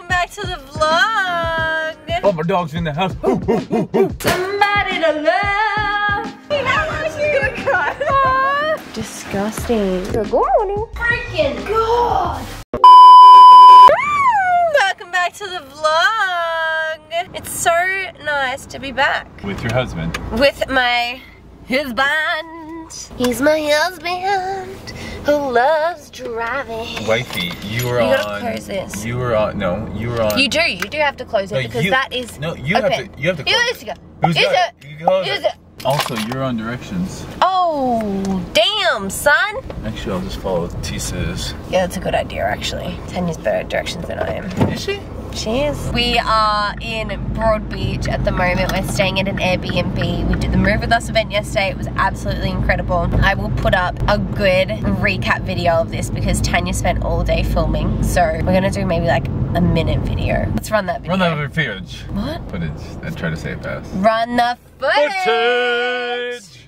welcome back to the vlog. Oh, my dog's in the house. Somebody to love. She's gonna cry. Disgusting. Good morning. Freaking God. Welcome back to the vlog. It's so nice to be back With your husband. with my husband. He's my husband who loves driving. Wifey, you were You on. gotta close this. You were on. No, you were on. You do, you do have to close it No, because you- that is no, you have to- you have to Use close it. it. Who's Use got it. it? You close Use it. it. Also, you're on directions. Oh, damn, son. Actually, I'll just follow Tisa's. Yeah, that's a good idea, actually. Tanya's better at directions than I am. Is she? She is. We are in Broadbeach at the moment. We're staying at an Airbnb. We did the Move With Us event yesterday. It was absolutely incredible. I will put up a good recap video of this because Tanya spent all day filming. So we're gonna do maybe like a minute video. Let's run that video. Run that footage. What? Footage. I try to say it fast. Run the footage. Footage.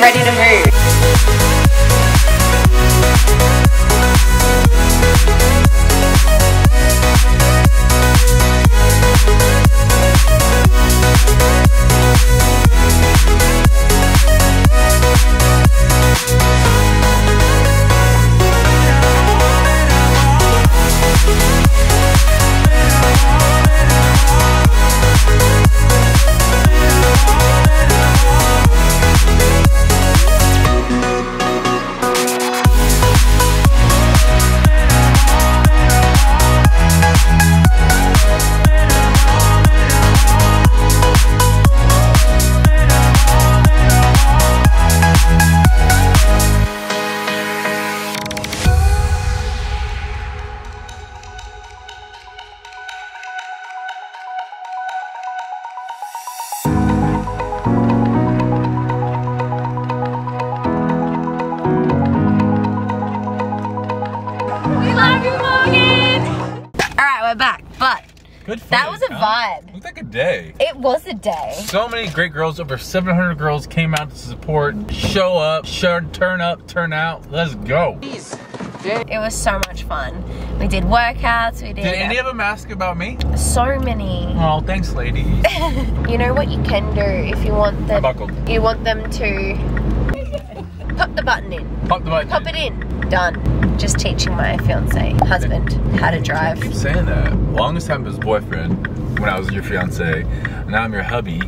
Ready to move? That footage, was a huh? vibe. Looked like a day. it was a day. So many great girls, over 700 girls came out to support, show up, show, turn up, turn out. Let's go. It was so much fun. We did workouts. We did, Did any of them ask about me? so many. Oh, thanks, ladies. You know what you can do if you want them. You want them to pop the button in. Pop the button. Pop it in. Done. Just teaching my fiance, husband, how to drive. I keep saying that. Longest time was boyfriend when I was your fiance. Now I'm your hubby.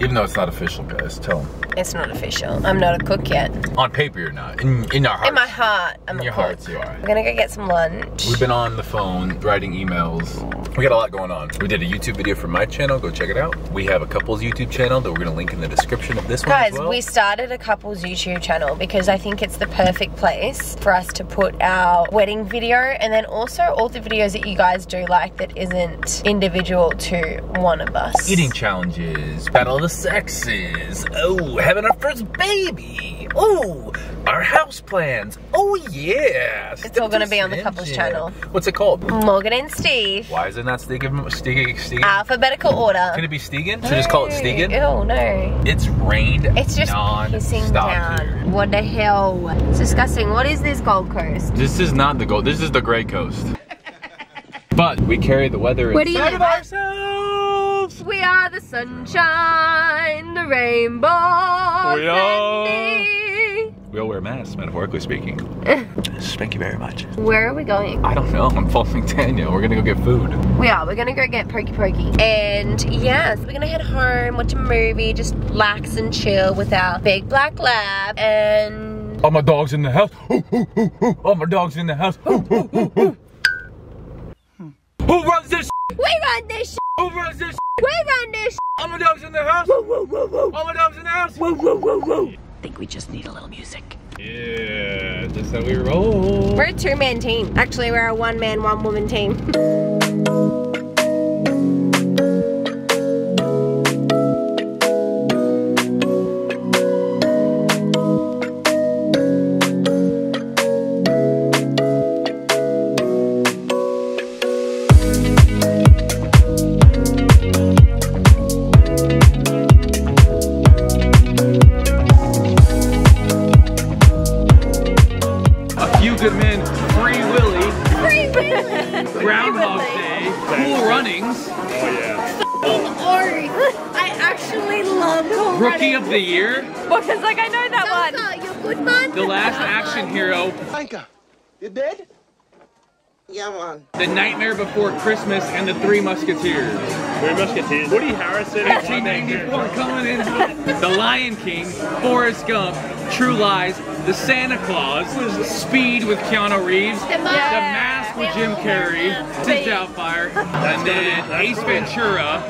Even though it's not official, guys. Tell them. It's not official. I'm not a cook yet. On paper, you're not. In, in our hearts. In my heart, I'm In your cook. hearts, you are. We're gonna go get some lunch. We've been on the phone, writing emails. We got a lot going on. We did a YouTube video for my channel. Go check it out. We have a couple's YouTube channel that we're going to link in the description of this one Guys, well. we started a couple's YouTube channel because I think it's the perfect place for us to put our wedding video and then also all the videos that you guys do like that isn't individual to one of us. Eating challenges, battle of the sexes, oh, having our first baby, oh, our house plans, oh yeah. It's still gonna be on the couple's channel. What's it called? Morgan and Steve, Why is it not Stegan? Stegan? Stegan? alphabetical order. Can it be Stegan? Should we just call it Stegan? Oh no. It's rained It's just pissing down. here. What the hell? It's disgusting. What is this Gold Coast? This is not the gold. This is the gray coast. But we carry the weather Where do you inside live of at? ourselves. We are the sunshine, the rainbow. We are. We all wear masks, metaphorically speaking. Thank you very much. Where are we going? I don't know. I'm following Tanya. We're gonna go get food. We are. We're gonna go get pokey pokey. And yes, we're gonna head home, watch a movie, just relax and chill with our big black lab. And All my dogs in the house. Ooh, ooh, ooh, ooh. All my dogs in the house. Ooh, ooh, ooh, ooh. Who runs this? we run this. Who runs this? we run this. All my dogs in the house. All my dogs in the house. think we just need a little music. Yeah, just how we roll. we're a two man team. Actually, we're a one man, one woman team. Christmas, and The Three Musketeers. Three Musketeers. Woody Harrelson. 1994 coming in. The Lion King, Forrest Gump, True Lies, The Santa Claus, Speed with Keanu Reeves, The Mask with Jim Carrey, Since Doubtfire, and then Ace Ventura,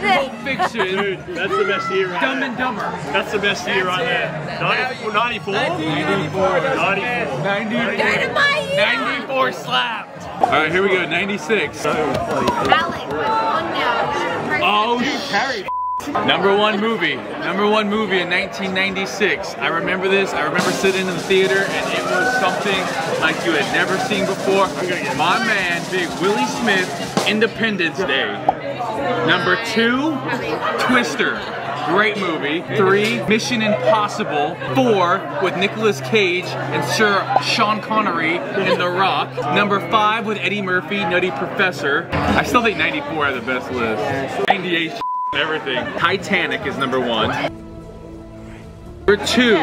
Pulp Fiction, Dude, that's the best year right Dumb there. and Dumber. That's the best year right there. 94. 94. 94. 94. 94. 94 slapped. All right, here we go. 96. Alex, on now. Oh, sh- Number one movie. Number one movie in 1996. I remember this. I remember sitting in the theater and it was something like you had never seen before. My man, Big Willie Smith, Independence Day. Number two, Twister. Great movie. Three, Mission Impossible. Four, with Nicolas Cage and Sir Sean Connery in The Rock. Number five, with Eddie Murphy, Nutty Professor. I still think 94 had the best list. 98 everything. Titanic is number one. Number two,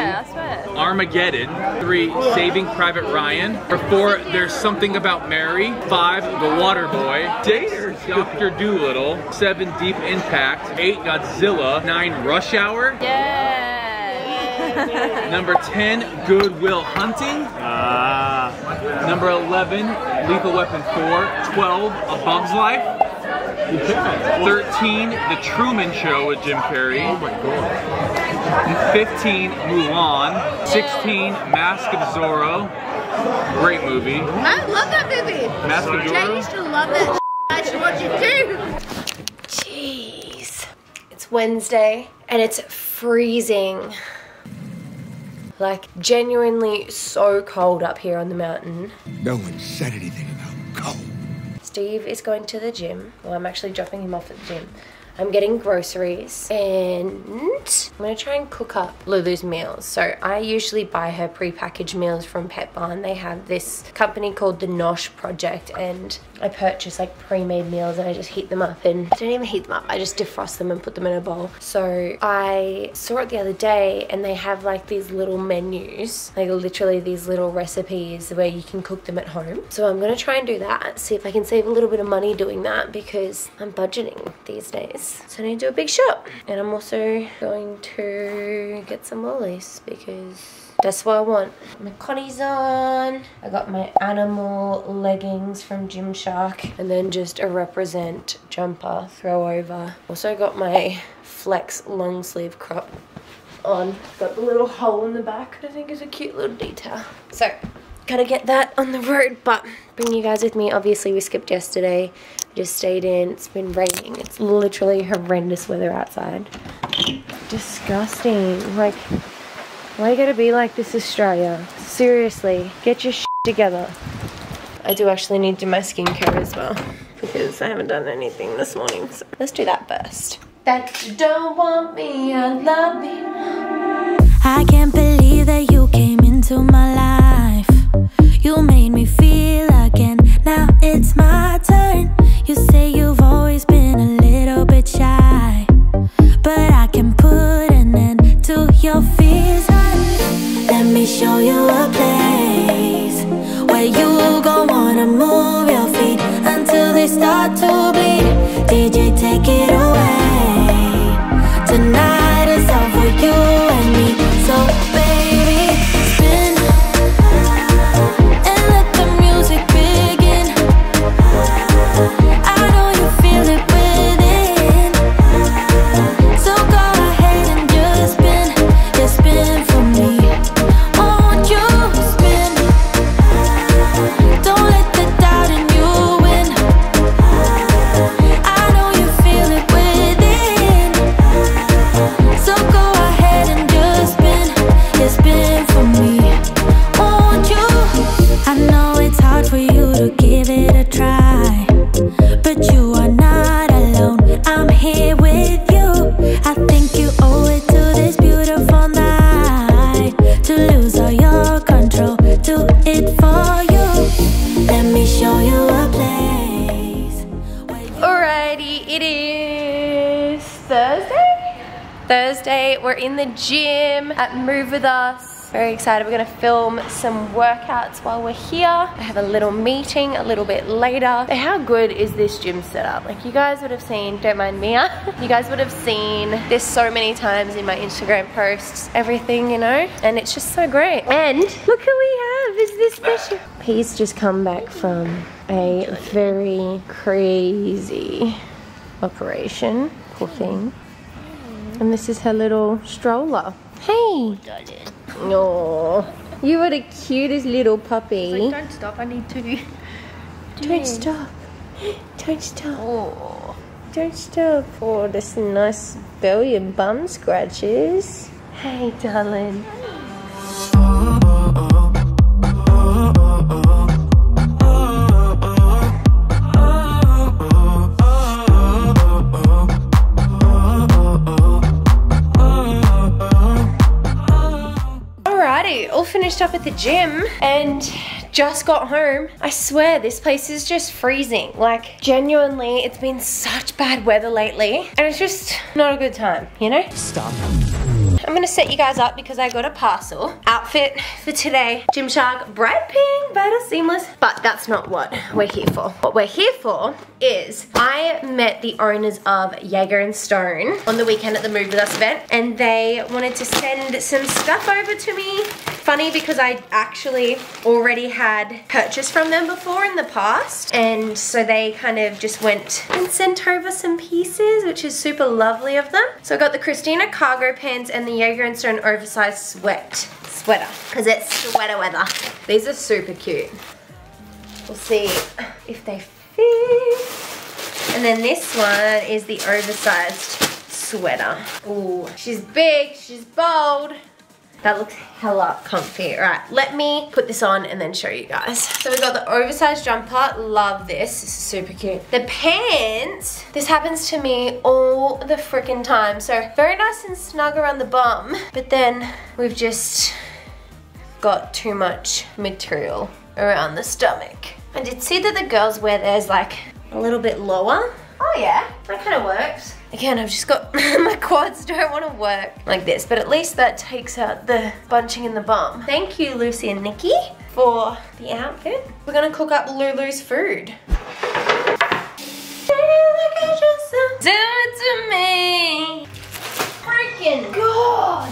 Armageddon. Three, Saving Private Ryan. Number four, There's Something About Mary. Five, The Water Boy. Six, Doctor Dolittle. Seven, Deep Impact. Eight, Godzilla. Nine, Rush Hour. Yeah. Number 10, Goodwill Hunting. Ah. Number 11, Lethal Weapon 4. 12, A Bug's Life. 13, The Truman Show with Jim Carrey. Oh my god. 15, Mulan. 16, Mask of Zorro. Great movie. I love that movie. Mask of Jay Zorro. used to love that. I should watch it too. Jeez. It's Wednesday and it's freezing. Like genuinely so cold up here on the mountain. No one said anything about cold. Steve is going to the gym. Well, I'm actually dropping him off at the gym. I'm getting groceries and I'm gonna try and cook up Lulu's meals. So I usually buy her pre-packaged meals from Petbarn. They have this company called the Nosh Project and I purchase like pre-made meals and I just heat them up and I don't even heat them up. I just defrost them and put them in a bowl. So I saw it the other day and they have like these little menus, like literally these little recipes where you can cook them at home. So I'm gonna try and do that, see if I can save a little bit of money doing that because I'm budgeting these days. So I need to do a big shop. And I'm also going to get some lollies because that's what I want. My Connie's on. I got my animal leggings from Gymshark. And then just a represent jumper throw over. Also got my flex long sleeve crop on. Got the little hole in the back. I think is a cute little detail. So gotta get that on the road but bring you guys with me obviously we skipped yesterday just stayed in. It's been raining. It's literally horrendous weather outside. Disgusting. Like why you gotta be like this australia? Seriously get your together. I do actually need to do my skincare as well because i haven't done anything this morning so let's do that first. That you don't want me i love I can't believe that you came into my life. You made me feel again. Now it's my gym at Move With Us. Very excited. We're gonna film some workouts while we're here. I have a little meeting a little bit later. How good is this gym setup? Like you guys would have seen, don't mind Mia, you guys would have seen this so many times in my Instagram posts, everything, you know? And it's just so great. And look who we have, is this special? He's just come back from a very crazy operation, poor thing. And this is her little stroller. Hey! Oh, no. You are the cutest little puppy. Don't stop, I need to. Don't stop. Don't stop. Oh. Don't stop. Oh, this nice belly and bum scratches. Hey, darling. Up at the gym and just got home. I swear this place is just freezing. Like genuinely, it's been such bad weather lately and it's just not a good time, you know? Stop. I'm gonna set you guys up because I got a parcel. Outfit for today, Gymshark bright pink, better seamless, but that's not what we're here for. What we're here for is I met the owners of Jaeger and Stone on the weekend at the Move With Us event and they wanted to send some stuff over to me. Funny because I actually already had purchased from them before in the past and so they kind of just went and sent over some pieces which is super lovely of them. So I got the Christina cargo pants and the Jaeger and Stone oversized sweat sweater because it's sweater weather. These are super cute. We'll see if they fit. And then this one is the oversized sweater. Ooh, she's big, she's bold. That looks hella comfy. All right, let me put this on and then show you guys. So we've got the oversized jumper. Love this. This is super cute. The pants. This happens to me all the freaking time. So very nice and snug around the bum. But then we've just got too much material around the stomach. I did see that the girls wear theirs like a little bit lower. Oh yeah, that kind of works. Again, I've just got, my quads don't want to work like this, but at least that takes out the bunching in the bum. Thank you, Lucy and Nikki, for the outfit. We're gonna cook up Lulu's food. Do it to me. Freaking God.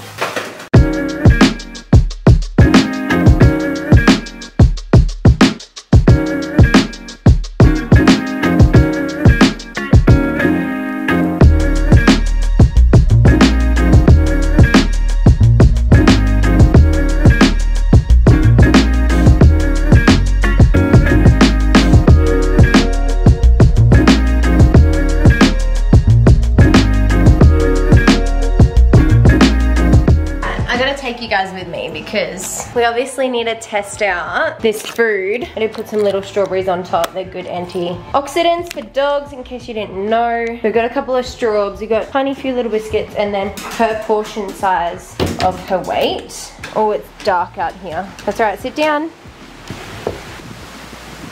We obviously need to test out this food. I did put some little strawberries on top. They're good antioxidants for dogs in case you didn't know. We've got a couple of strawberries. We've got tiny few little biscuits and then her portion size of her weight. Oh, it's dark out here. That's all right, sit down.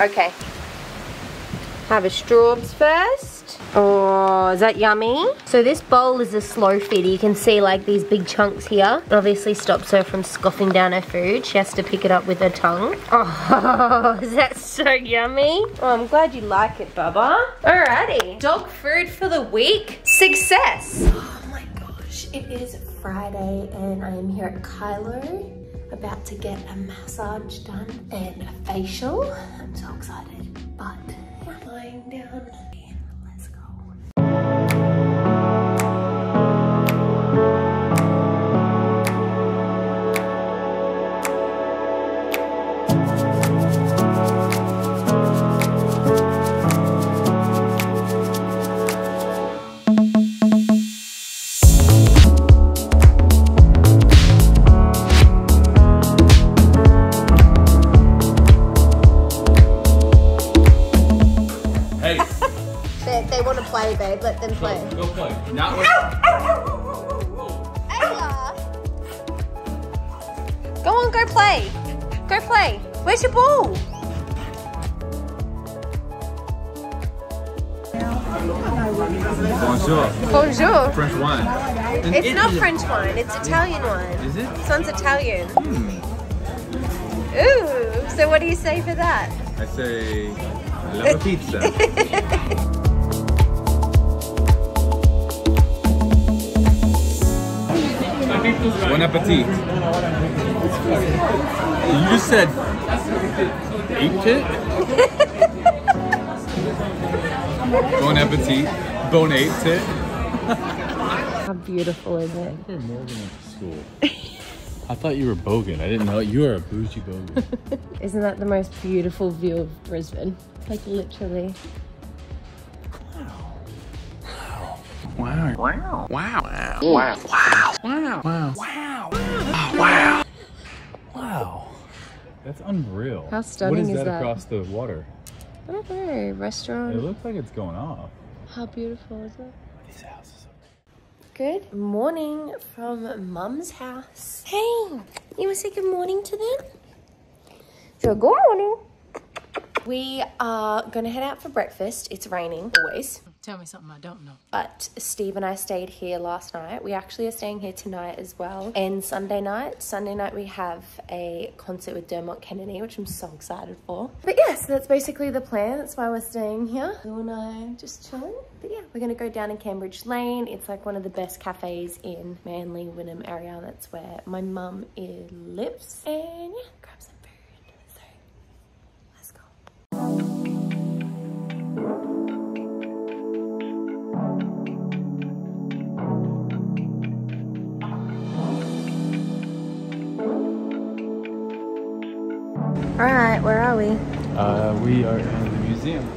Okay. Have a strawberries first. Oh, is that yummy? So this bowl is a slow feeder. You can see like these big chunks here. It obviously stops her from scoffing down her food. She has to pick it up with her tongue. Oh, is that so yummy? Oh, I'm glad you like it, Bubba. Alrighty. Dog food for the week. Success. Oh my gosh, it is Friday and I am here at Kylo about to get a massage done and a facial. I'm so excited, but we're lying down. Bonjour. Bonjour. French wine. It's not French wine, it's Italian wine. Is it? This one's Italian. Hmm. Ooh, so what do you say for that? I say, I love a pizza. Bon appetit. You just said ate it? bon appetit. Bon ate it. How beautiful is it? Where Morgan went to school. I thought you were Bogan. I didn't know you were a bougie Bogan. Isn't that the most beautiful view of Brisbane? Like literally. Wow. Wow. Wow. Wow. Wow. Wow. Wow. Wow. Wow. Wow. That's unreal. How stunning What is, is that, that? across the water? I don't know, It looks like it's going off. How beautiful is it? These houses. Good morning from Mum's house. Hey, you want to say good morning to them? Sure, good morning. We are gonna head out for breakfast. It's raining, always. Tell me something I don't know. But Steve and I stayed here last night. We actually are staying here tonight as well. And Sunday night, Sunday night we have a concert with Dermot Kennedy, which I'm so excited for. But yeah, so that's basically the plan. That's why we're staying here. Lou and I just chilling. But yeah, we're gonna go down in Cambridge Lane. It's like one of the best cafes in Manly, Wynnum area. That's where my mum lives. And yeah, grab some All right, where are we? Uh, we are in the museum.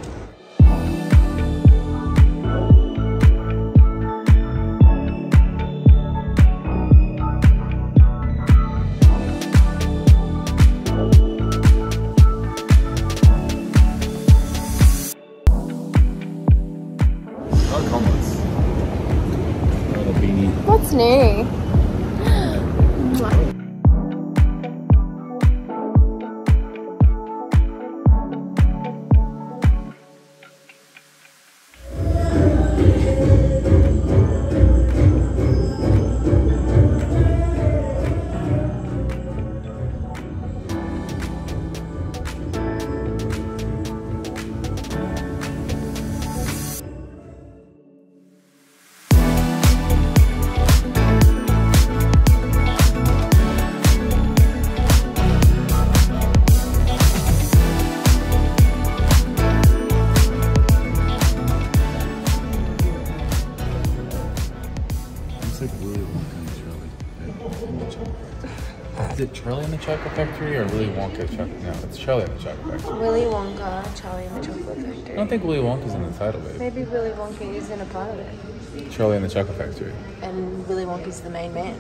And the Chocolate Factory or Willy Wonka Chocolate? No, it's Charlie and the Chocolate Factory. Willy Wonka, Charlie and the Chocolate Factory. I don't think Willy Wonka's in the title, babe. Maybe Willy Wonka is in a part of it. Charlie and the Chocolate Factory. And Willy Wonka's the main man.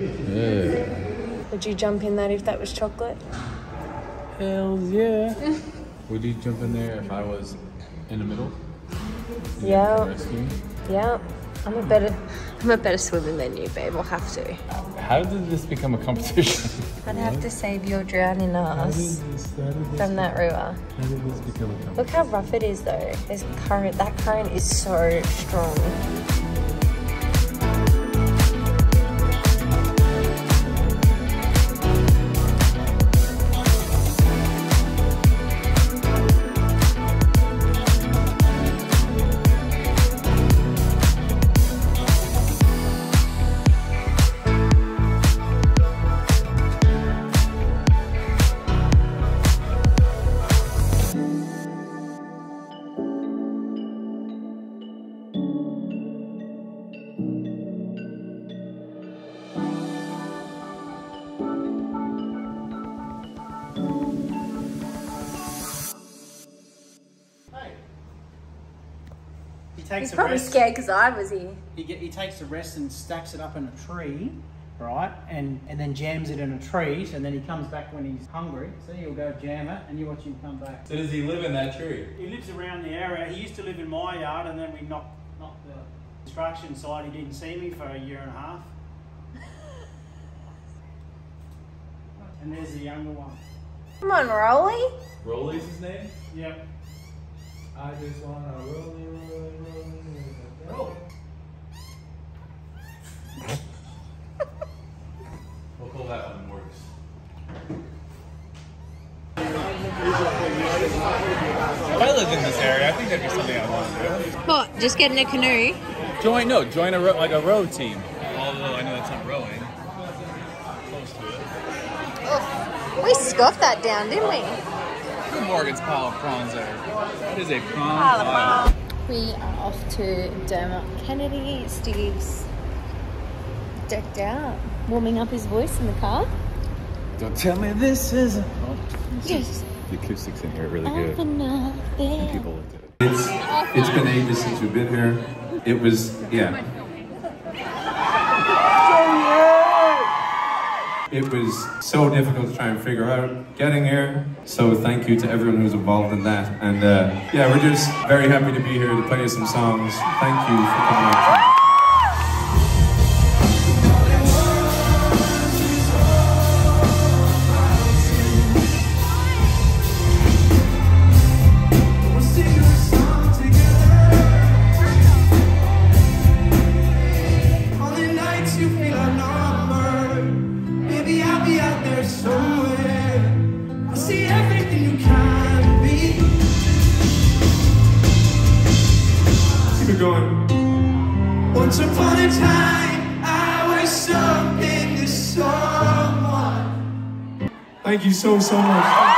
Yeah. Would you jump in that if that was chocolate? Hells yeah. Would you jump in there if I was in the middle? Yeah. Rescue me? Yeah. I'm a better I'm a better swimmer than you, babe. I'll have to. How did this become a competition? I'd have to save your drowning ass this, this, from that river. how did this become a competition? Look how rough it is though. There's current that current is so strong. Takes He's a probably rest. scared because I was here. He, get, he takes the rest and stacks it up in a tree, right? And and then jams it in a tree. And then he comes back when he's hungry. So he'll go jam it, and you watch him come back. So does he live in that tree? He lives around the area. He used to live in my yard, and then we knocked knocked the construction site. He didn't see me for a year and a half. And there's the younger one. Come on, Rolly. Rolly's his name? Yep. I just wanna roll, roll, roll, roll. We'll pull that one works. If I lived in this area, I think that'd be something I want to do. What? Just get in a canoe? Join no, join a ro- like a row team. Although I know that's not rowing. Close to it. We scoffed that down, didn't we? Good Morgan's pile of prawns there. That is a prawn pile. We are off to Dermot Kennedy. Steve's decked out, warming up his voice in the car. Don't tell me this isn't. Yes. The acoustics in here are really good. for. People looked at it. It's it's been ages since we've been here. It was yeah. It was so difficult to try and figure out getting here. So thank you to everyone who's involved in that. And uh, yeah, we're just very happy to be here to play some songs. Thank you for coming out. You so much.